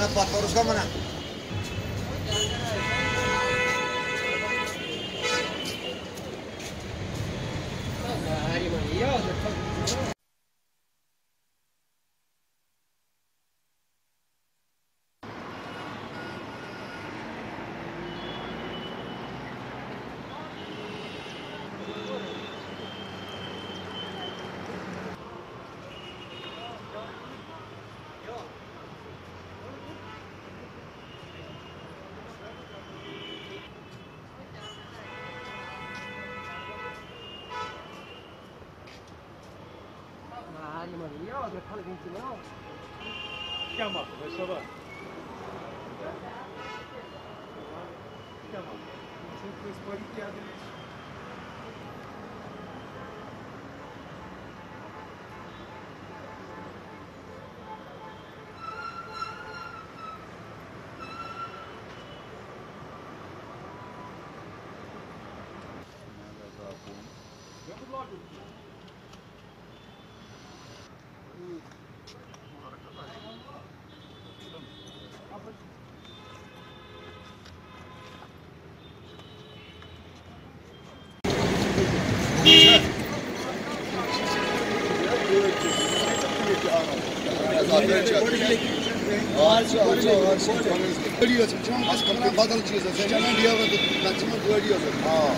Murat buat kurus kamu nak? Ó, já fala 20 não? Chiama, questo va. Chiama. Sempre sparichiate Geliyor çıkacağım. Başkanına badal çıkacağız. Sen hemen بدل چیز ہاں